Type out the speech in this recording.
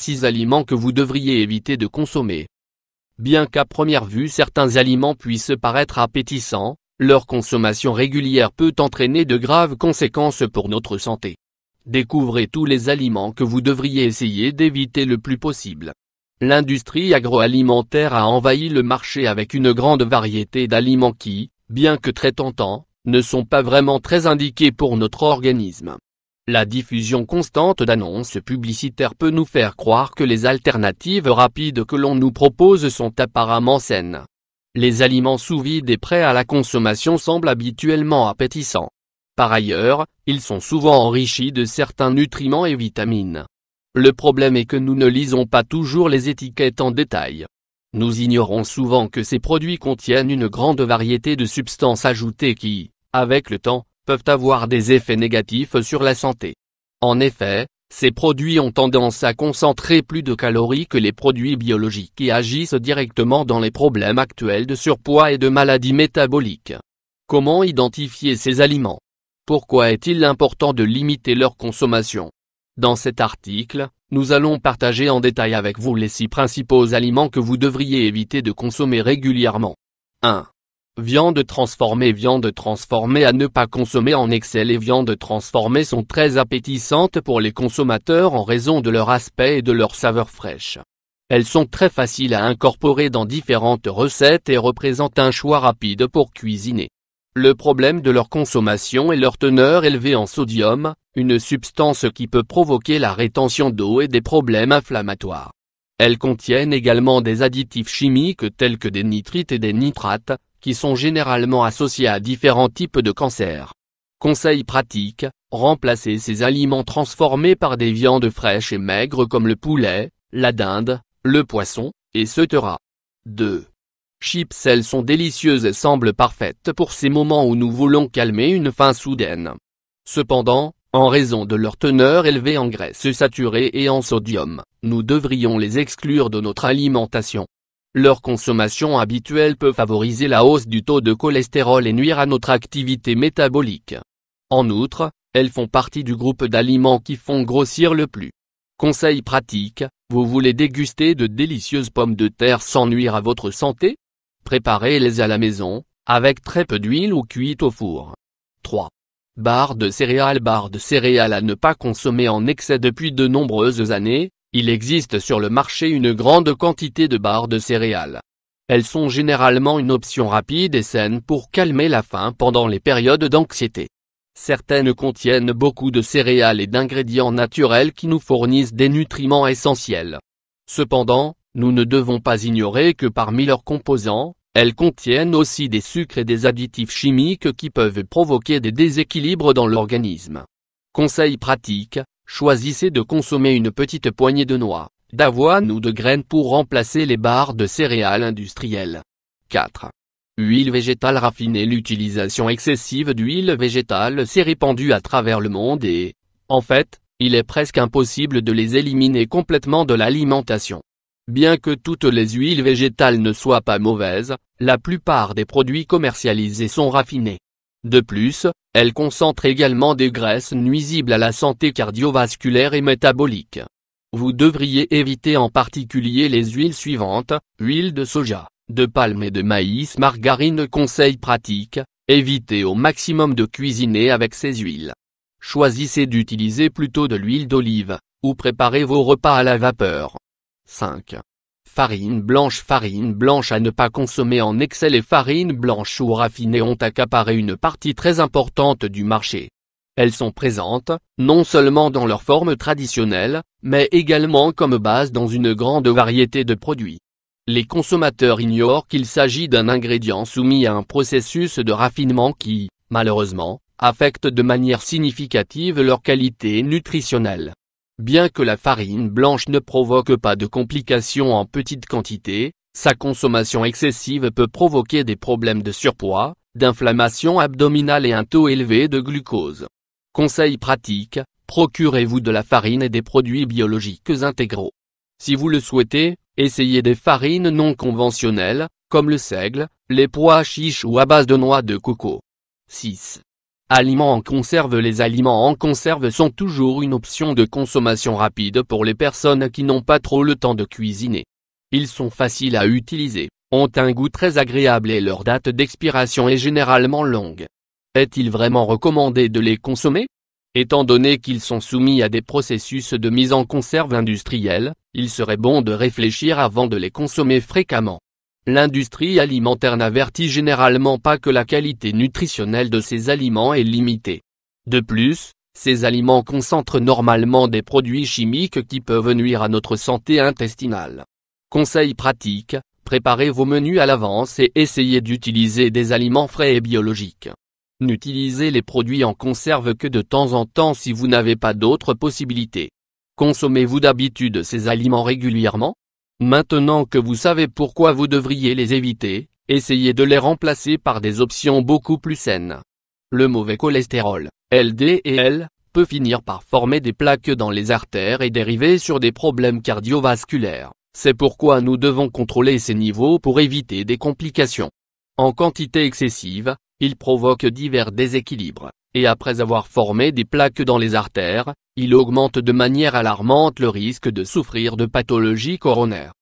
6 aliments que vous devriez éviter de consommer. Bien qu'à première vue certains aliments puissent paraître appétissants, leur consommation régulière peut entraîner de graves conséquences pour notre santé. Découvrez tous les aliments que vous devriez essayer d'éviter le plus possible. L'industrie agroalimentaire a envahi le marché avec une grande variété d'aliments qui, bien que très tentants, ne sont pas vraiment très indiqués pour notre organisme. La diffusion constante d'annonces publicitaires peut nous faire croire que les alternatives rapides que l'on nous propose sont apparemment saines. Les aliments sous vide et prêts à la consommation semblent habituellement appétissants. Par ailleurs, ils sont souvent enrichis de certains nutriments et vitamines. Le problème est que nous ne lisons pas toujours les étiquettes en détail. Nous ignorons souvent que ces produits contiennent une grande variété de substances ajoutées qui, avec le temps, peuvent avoir des effets négatifs sur la santé. En effet, ces produits ont tendance à concentrer plus de calories que les produits biologiques et agissent directement dans les problèmes actuels de surpoids et de maladies métaboliques. Comment identifier ces aliments? Pourquoi est-il important de limiter leur consommation? Dans cet article, nous allons partager en détail avec vous les six principaux aliments que vous devriez éviter de consommer régulièrement. 1. Viande transformée Viande transformée à ne pas consommer en excès Les viandes transformées sont très appétissantes pour les consommateurs en raison de leur aspect et de leur saveur fraîche. Elles sont très faciles à incorporer dans différentes recettes et représentent un choix rapide pour cuisiner. Le problème de leur consommation est leur teneur élevée en sodium, une substance qui peut provoquer la rétention d'eau et des problèmes inflammatoires. Elles contiennent également des additifs chimiques tels que des nitrites et des nitrates, qui sont généralement associés à différents types de cancers. Conseil pratique, remplacez ces aliments transformés par des viandes fraîches et maigres comme le poulet, la dinde, le poisson, et etc. 2. Chips elles sont délicieuses et semblent parfaites pour ces moments où nous voulons calmer une faim soudaine. Cependant, en raison de leur teneur élevée en graisses saturées et en sodium, nous devrions les exclure de notre alimentation. Leur consommation habituelle peut favoriser la hausse du taux de cholestérol et nuire à notre activité métabolique. En outre, elles font partie du groupe d'aliments qui font grossir le plus. Conseil pratique, vous voulez déguster de délicieuses pommes de terre sans nuire à votre santé? Préparez-les à la maison, avec très peu d'huile ou cuites au four. 3. Barres de céréales Barres de céréales à ne pas consommer en excès depuis de nombreuses années, il existe sur le marché une grande quantité de barres de céréales. Elles sont généralement une option rapide et saine pour calmer la faim pendant les périodes d'anxiété. Certaines contiennent beaucoup de céréales et d'ingrédients naturels qui nous fournissent des nutriments essentiels. Cependant, nous ne devons pas ignorer que parmi leurs composants, elles contiennent aussi des sucres et des additifs chimiques qui peuvent provoquer des déséquilibres dans l'organisme. Conseil pratique, choisissez de consommer une petite poignée de noix, d'avoine ou de graines pour remplacer les barres de céréales industrielles. 4. Huile végétale raffinée L'utilisation excessive d'huile végétale s'est répandue à travers le monde et, en fait, il est presque impossible de les éliminer complètement de l'alimentation. Bien que toutes les huiles végétales ne soient pas mauvaises, la plupart des produits commercialisés sont raffinés. De plus, elle concentre également des graisses nuisibles à la santé cardiovasculaire et métabolique. Vous devriez éviter en particulier les huiles suivantes, huile de soja, de palme et de maïs margarine Conseil pratique, évitez au maximum de cuisiner avec ces huiles. Choisissez d'utiliser plutôt de l'huile d'olive, ou préparez vos repas à la vapeur. 5. Farine blanche Farine blanche à ne pas consommer en excès Les farines blanches ou raffinées ont accaparé une partie très importante du marché. Elles sont présentes, non seulement dans leur forme traditionnelle, mais également comme base dans une grande variété de produits. Les consommateurs ignorent qu'il s'agit d'un ingrédient soumis à un processus de raffinement qui, malheureusement, affecte de manière significative leur qualité nutritionnelle. Bien que la farine blanche ne provoque pas de complications en petite quantité, sa consommation excessive peut provoquer des problèmes de surpoids, d'inflammation abdominale et un taux élevé de glucose. Conseil pratique, procurez-vous de la farine et des produits biologiques intégraux. Si vous le souhaitez, essayez des farines non conventionnelles, comme le seigle, les pois chiches ou à base de noix de coco. 6. Aliments en conserve Les aliments en conserve sont toujours une option de consommation rapide pour les personnes qui n'ont pas trop le temps de cuisiner. Ils sont faciles à utiliser, ont un goût très agréable et leur date d'expiration est généralement longue. Est-il vraiment recommandé de les consommer? Étant donné qu'ils sont soumis à des processus de mise en conserve industrielle, il serait bon de réfléchir avant de les consommer fréquemment. L'industrie alimentaire n'avertit généralement pas que la qualité nutritionnelle de ces aliments est limitée. De plus, ces aliments concentrent normalement des produits chimiques qui peuvent nuire à notre santé intestinale. Conseil pratique, préparez vos menus à l'avance et essayez d'utiliser des aliments frais et biologiques. N'utilisez les produits en conserve que de temps en temps si vous n'avez pas d'autres possibilités. Consommez-vous d'habitude ces aliments régulièrement? Maintenant que vous savez pourquoi vous devriez les éviter, essayez de les remplacer par des options beaucoup plus saines. Le mauvais cholestérol, LDL, peut finir par former des plaques dans les artères et dériver sur des problèmes cardiovasculaires. C'est pourquoi nous devons contrôler ces niveaux pour éviter des complications. En quantité excessive, il provoque divers déséquilibres, et après avoir formé des plaques dans les artères, il augmente de manière alarmante le risque de souffrir de pathologies coronaires.